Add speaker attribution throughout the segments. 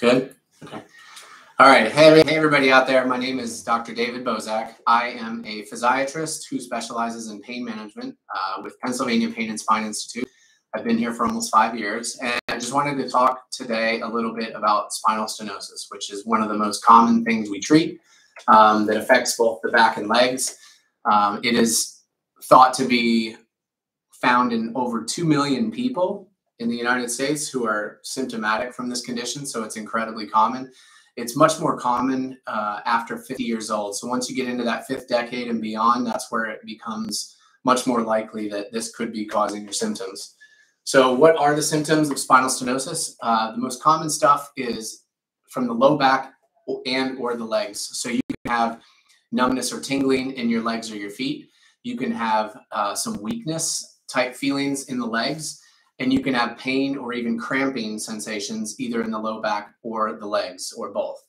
Speaker 1: Good? Okay. All right. Hey, hey, everybody out there. My name is Dr. David Bozak. I am a physiatrist who specializes in pain management uh, with Pennsylvania Pain and Spine Institute. I've been here for almost five years, and I just wanted to talk today a little bit about spinal stenosis, which is one of the most common things we treat um, that affects both the back and legs. Um, it is thought to be found in over 2 million people in the United States who are symptomatic from this condition, so it's incredibly common. It's much more common uh, after 50 years old. So once you get into that fifth decade and beyond, that's where it becomes much more likely that this could be causing your symptoms. So what are the symptoms of spinal stenosis? Uh, the most common stuff is from the low back and or the legs. So you can have numbness or tingling in your legs or your feet. You can have uh, some weakness type feelings in the legs and you can have pain or even cramping sensations either in the low back or the legs or both.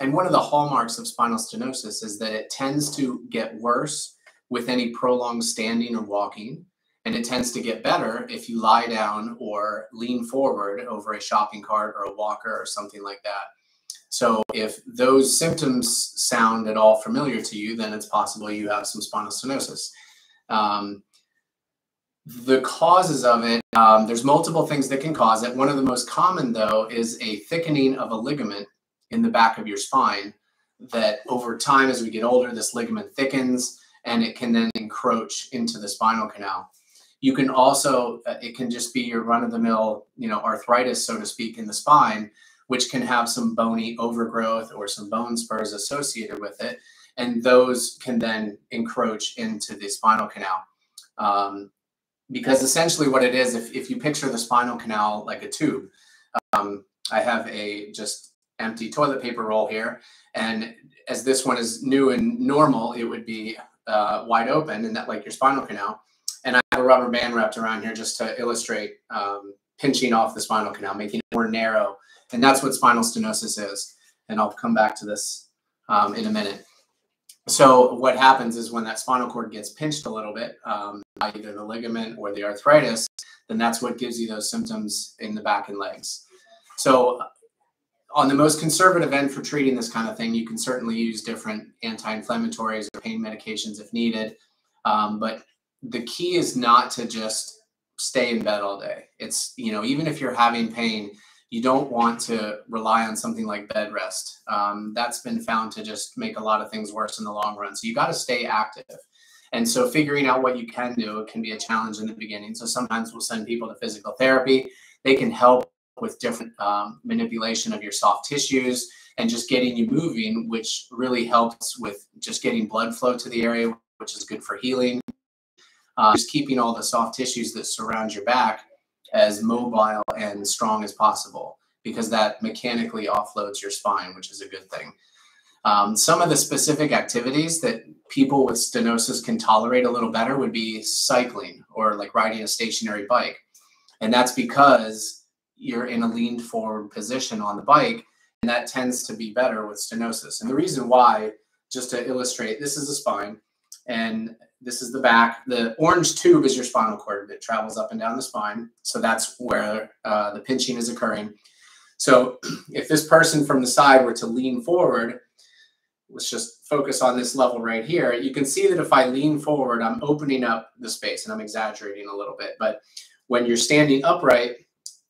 Speaker 1: And one of the hallmarks of spinal stenosis is that it tends to get worse with any prolonged standing or walking. And it tends to get better if you lie down or lean forward over a shopping cart or a walker or something like that. So if those symptoms sound at all familiar to you, then it's possible you have some spinal stenosis. Um, the causes of it, um, there's multiple things that can cause it. One of the most common, though, is a thickening of a ligament in the back of your spine that over time, as we get older, this ligament thickens and it can then encroach into the spinal canal. You can also, uh, it can just be your run of the mill, you know, arthritis, so to speak, in the spine, which can have some bony overgrowth or some bone spurs associated with it. And those can then encroach into the spinal canal. Um, because essentially what it is, if, if you picture the spinal canal like a tube, um, I have a just empty toilet paper roll here. And as this one is new and normal, it would be uh, wide open and that like your spinal canal. And I have a rubber band wrapped around here just to illustrate um, pinching off the spinal canal, making it more narrow. And that's what spinal stenosis is. And I'll come back to this um, in a minute. So what happens is when that spinal cord gets pinched a little bit um, either the ligament or the arthritis, then that's what gives you those symptoms in the back and legs. So on the most conservative end for treating this kind of thing, you can certainly use different anti-inflammatories or pain medications if needed. Um, but the key is not to just stay in bed all day. It's, you know, even if you're having pain, you don't want to rely on something like bed rest. Um, that's been found to just make a lot of things worse in the long run. So you got to stay active. And so figuring out what you can do can be a challenge in the beginning. So sometimes we'll send people to physical therapy. They can help with different um, manipulation of your soft tissues and just getting you moving, which really helps with just getting blood flow to the area, which is good for healing. Uh, just keeping all the soft tissues that surround your back as mobile and strong as possible because that mechanically offloads your spine, which is a good thing. Um, some of the specific activities that people with stenosis can tolerate a little better would be cycling or like riding a stationary bike. And that's because you're in a leaned forward position on the bike, and that tends to be better with stenosis. And the reason why, just to illustrate, this is the spine, and this is the back. The orange tube is your spinal cord that travels up and down the spine. So that's where uh, the pinching is occurring. So if this person from the side were to lean forward, let's just focus on this level right here. You can see that if I lean forward, I'm opening up the space and I'm exaggerating a little bit. But when you're standing upright,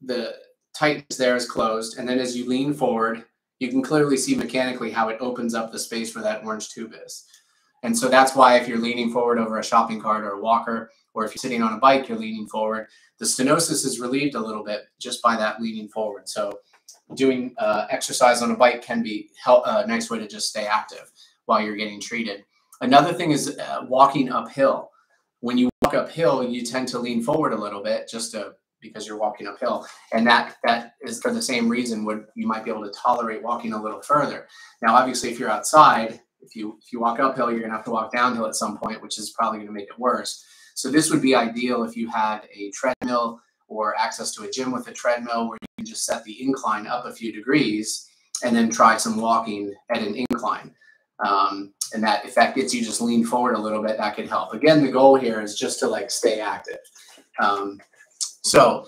Speaker 1: the tightness there is closed. And then as you lean forward, you can clearly see mechanically how it opens up the space where that orange tube is. And so that's why if you're leaning forward over a shopping cart or a walker, or if you're sitting on a bike, you're leaning forward, the stenosis is relieved a little bit just by that leaning forward. So doing uh, exercise on a bike can be help, a nice way to just stay active while you're getting treated. Another thing is uh, walking uphill. When you walk uphill, you tend to lean forward a little bit just to because you're walking uphill and that that is for the same reason would you might be able to tolerate walking a little further now obviously if you're outside if you if you walk uphill, you're gonna have to walk downhill at some point, which is probably gonna make it worse. So this would be ideal if you had a treadmill or access to a gym with a treadmill where you can just set the incline up a few degrees and then try some walking at an incline. Um, and that if that gets you just lean forward a little bit, that could help. Again, the goal here is just to like stay active. Um, so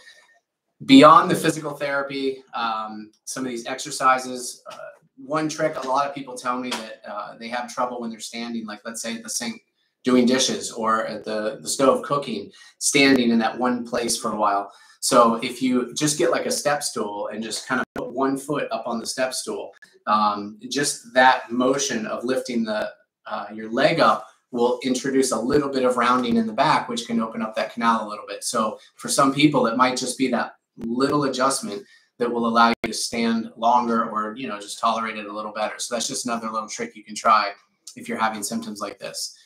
Speaker 1: beyond the physical therapy, um, some of these exercises, uh, one trick a lot of people tell me that uh, they have trouble when they're standing, like let's say at the sink doing dishes or at the, the stove cooking, standing in that one place for a while. So if you just get like a step stool and just kind of put one foot up on the step stool, um, just that motion of lifting the uh, your leg up will introduce a little bit of rounding in the back, which can open up that canal a little bit. So for some people, it might just be that little adjustment that will allow you to stand longer or you know just tolerate it a little better. So that's just another little trick you can try if you're having symptoms like this.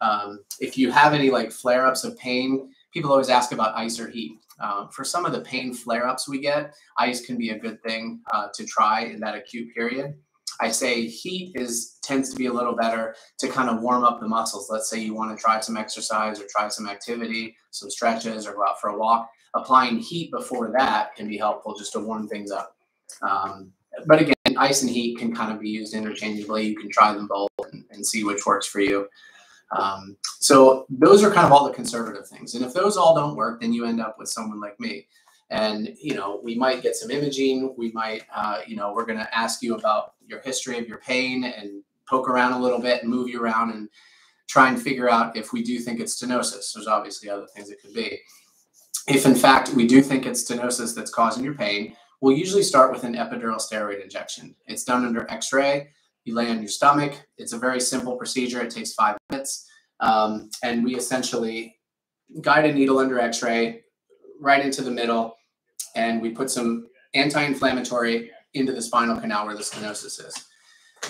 Speaker 1: Um, if you have any like flare-ups of pain, people always ask about ice or heat. Um, for some of the pain flare-ups we get, ice can be a good thing uh, to try in that acute period. I say heat is tends to be a little better to kind of warm up the muscles. Let's say you want to try some exercise or try some activity, some stretches, or go out for a walk applying heat before that can be helpful just to warm things up. Um, but again, ice and heat can kind of be used interchangeably. You can try them both and, and see which works for you. Um, so those are kind of all the conservative things. And if those all don't work, then you end up with someone like me. And, you know, we might get some imaging. We might, uh, you know, we're going to ask you about your history of your pain and poke around a little bit and move you around and try and figure out if we do think it's stenosis. There's obviously other things it could be. If in fact we do think it's stenosis that's causing your pain, we'll usually start with an epidural steroid injection. It's done under x-ray. You lay on your stomach. It's a very simple procedure. It takes five minutes. Um, and we essentially guide a needle under x-ray right into the middle and we put some anti-inflammatory into the spinal canal where the stenosis is.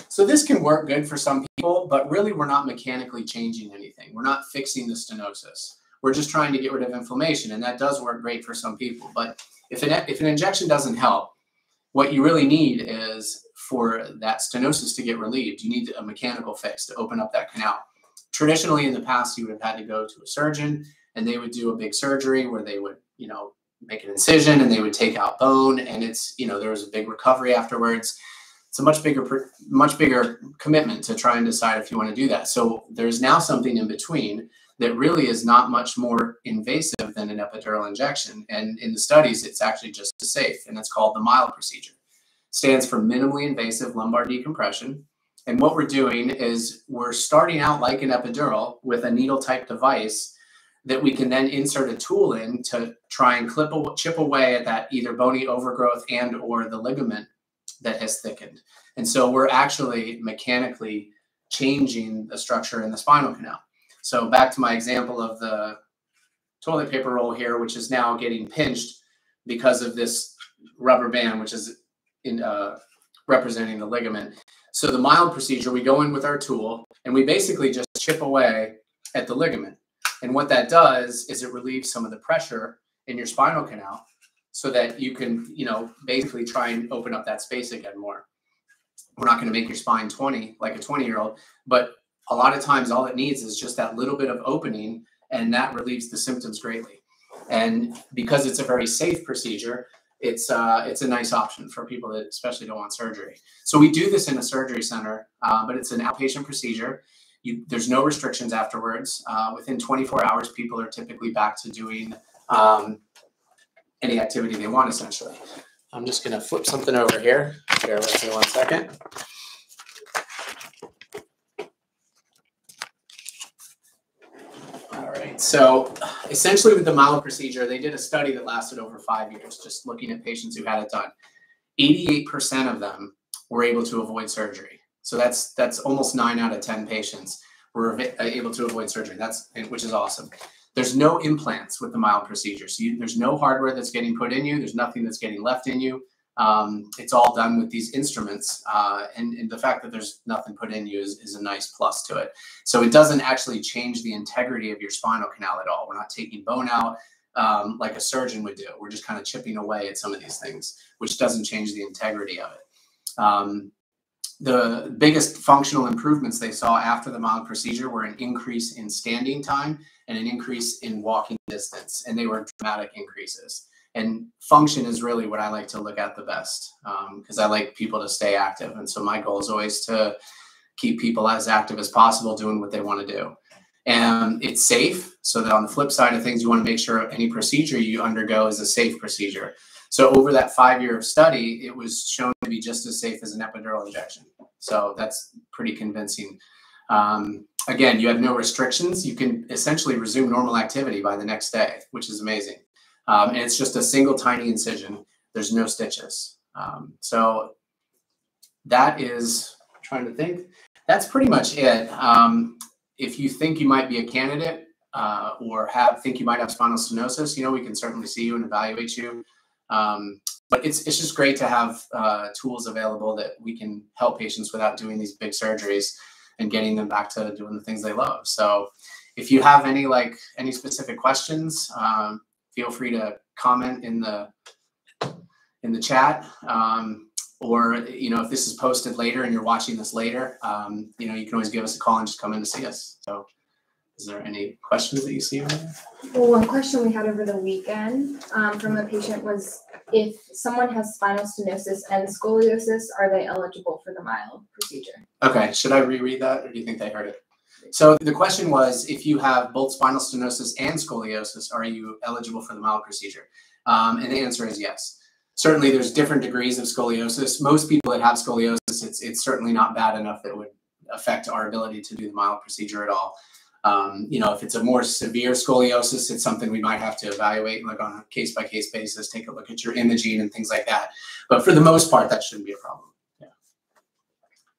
Speaker 1: So this can work good for some people, but really we're not mechanically changing anything. We're not fixing the stenosis. We're just trying to get rid of inflammation, and that does work great for some people. But if an, if an injection doesn't help, what you really need is for that stenosis to get relieved, you need a mechanical fix to open up that canal. Traditionally, in the past, you would have had to go to a surgeon, and they would do a big surgery where they would, you know, make an incision and they would take out bone, and it's, you know, there was a big recovery afterwards it's a much bigger much bigger commitment to try and decide if you want to do that so there's now something in between that really is not much more invasive than an epidural injection. And in the studies, it's actually just as safe, and it's called the MILD procedure. Stands for minimally invasive lumbar decompression. And what we're doing is we're starting out like an epidural with a needle type device that we can then insert a tool in to try and clip chip away at that either bony overgrowth and or the ligament that has thickened. And so we're actually mechanically changing the structure in the spinal canal. So back to my example of the toilet paper roll here, which is now getting pinched because of this rubber band, which is in uh, representing the ligament. So the mild procedure, we go in with our tool and we basically just chip away at the ligament. And what that does is it relieves some of the pressure in your spinal canal so that you can, you know, basically try and open up that space again more. We're not going to make your spine 20 like a 20 year old, but a lot of times all it needs is just that little bit of opening and that relieves the symptoms greatly. And because it's a very safe procedure it's uh, it's a nice option for people that especially don't want surgery. So we do this in a surgery center uh, but it's an outpatient procedure. You, there's no restrictions afterwards. Uh, within 24 hours people are typically back to doing um, any activity they want essentially. I'm just going to flip something over here. Bear with me one second So essentially with the MILD procedure, they did a study that lasted over five years, just looking at patients who had it done. 88% of them were able to avoid surgery. So that's that's almost nine out of 10 patients were uh, able to avoid surgery. That's which is awesome. There's no implants with the MILD procedure. So you, there's no hardware that's getting put in you. There's nothing that's getting left in you. Um, it's all done with these instruments. Uh, and, and, the fact that there's nothing put in you is, is a nice plus to it. So it doesn't actually change the integrity of your spinal canal at all. We're not taking bone out um, like a surgeon would do. We're just kind of chipping away at some of these things, which doesn't change the integrity of it. Um, the biggest functional improvements they saw after the MILD procedure were an increase in standing time and an increase in walking distance, and they were dramatic increases and function is really what I like to look at the best because um, I like people to stay active. And so my goal is always to keep people as active as possible doing what they want to do. and it's safe. So that on the flip side of things, you want to make sure any procedure you undergo is a safe procedure. So over that five-year of study, it was shown to be just as safe as an epidural injection. So that's pretty convincing. Um, again, you have no restrictions. You can essentially resume normal activity by the next day, which is amazing. Um, and it's just a single tiny incision. There's no stitches. Um, so that is, I'm trying to think, that's pretty much it. Um, if you think you might be a candidate uh, or have think you might have spinal stenosis, you know, we can certainly see you and evaluate you. Um, but it's, it's just great to have uh, tools available that we can help patients without doing these big surgeries and getting them back to doing the things they love. So if you have any like any specific questions, um, feel free to comment in the in the chat. Um, or you know if this is posted later and you're watching this later um, you know you can always give us a call and just come in to see us. So is there any questions that you see
Speaker 2: well one question we had over the weekend um, from a patient was if someone has spinal stenosis and scoliosis are they eligible for the mild procedure?
Speaker 1: Okay should i reread that or do you think they heard it so the question was if you have both spinal stenosis and scoliosis are you eligible for the mild procedure um, and the answer is yes certainly there's different degrees of scoliosis. Most people that have scoliosis, it's, it's certainly not bad enough that would affect our ability to do the mild procedure at all. Um, you know, if it's a more severe scoliosis, it's something we might have to evaluate like on a case by case basis, take a look at your imaging and things like that. But for the most part, that shouldn't be a problem.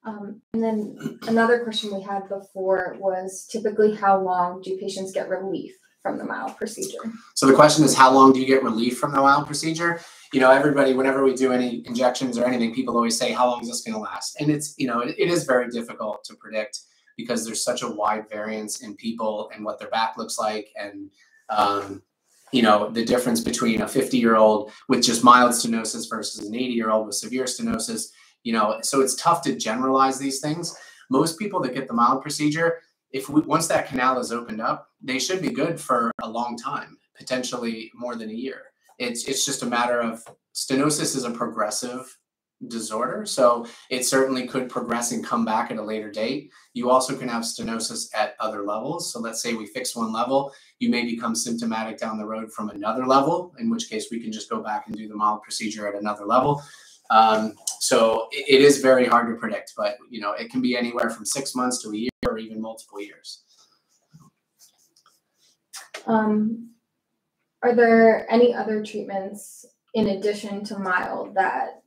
Speaker 2: Um, and then another question we had before was typically how long do patients get relief from the mild procedure?
Speaker 1: So the question is, how long do you get relief from the mild procedure? you know, everybody, whenever we do any injections or anything, people always say, how long is this going to last? And it's, you know, it, it is very difficult to predict because there's such a wide variance in people and what their back looks like. And, um, you know, the difference between a 50 year old with just mild stenosis versus an 80 year old with severe stenosis, you know, so it's tough to generalize these things. Most people that get the mild procedure, if we, once that canal is opened up, they should be good for a long time, potentially more than a year. It's it's just a matter of stenosis is a progressive disorder, so it certainly could progress and come back at a later date. You also can have stenosis at other levels. So let's say we fix one level, you may become symptomatic down the road from another level, in which case we can just go back and do the mild procedure at another level. Um, so it, it is very hard to predict, but you know it can be anywhere from six months to a year or even multiple years.
Speaker 2: Um, are there any other treatments in addition to mild that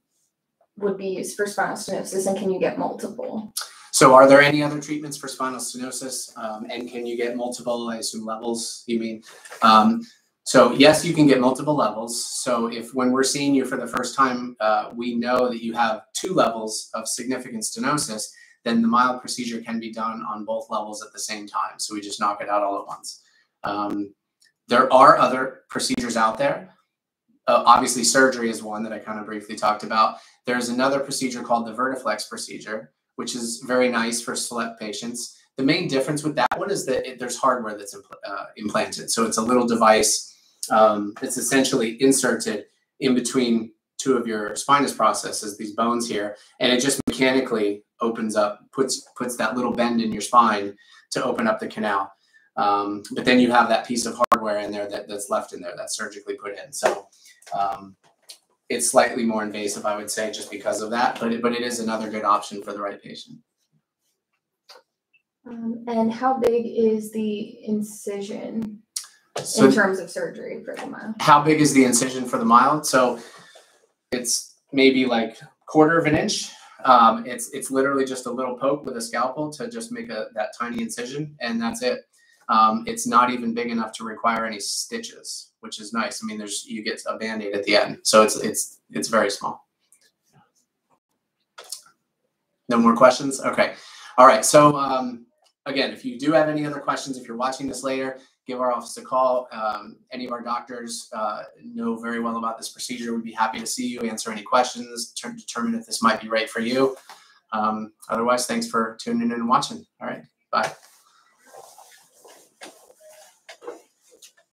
Speaker 2: would be used for spinal stenosis, and can you get multiple?
Speaker 1: So, are there any other treatments for spinal stenosis, um, and can you get multiple? I assume levels. You mean? Um, so yes, you can get multiple levels. So if when we're seeing you for the first time, uh, we know that you have two levels of significant stenosis, then the mild procedure can be done on both levels at the same time. So we just knock it out all at once. Um, there are other procedures out there. Uh, obviously, surgery is one that I kind of briefly talked about. There's another procedure called the Vertiflex procedure, which is very nice for select patients. The main difference with that one is that it, there's hardware that's impl uh, implanted. So it's a little device. Um, it's essentially inserted in between two of your spinous processes, these bones here, and it just mechanically opens up, puts puts that little bend in your spine to open up the canal. Um, but then you have that piece of hardware in there that, that's left in there that's surgically put in. So um, it's slightly more invasive, I would say, just because of that. But it, but it is another good option for the right patient.
Speaker 2: Um, and how big is the incision so in terms of surgery for the mild?
Speaker 1: How big is the incision for the mild? So it's maybe like quarter of an inch. Um, it's it's literally just a little poke with a scalpel to just make a that tiny incision, and that's it. Um, it's not even big enough to require any stitches, which is nice. I mean, there's you get a band-aid at the end, so it's it's it's very small. No more questions? Okay. All right. So um, again, if you do have any other questions, if you're watching this later, give our office a call. Um, any of our doctors uh, know very well about this procedure. We'd be happy to see you, answer any questions, determine if this might be right for you. Um, otherwise, thanks for tuning in and watching. All right. Bye.